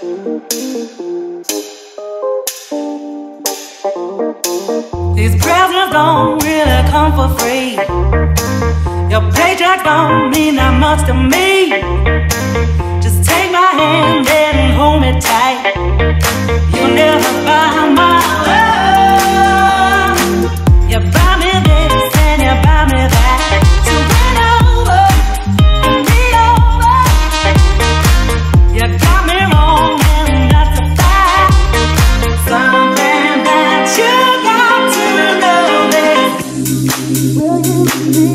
These presents don't really come for free. Your paycheck don't mean that much to me.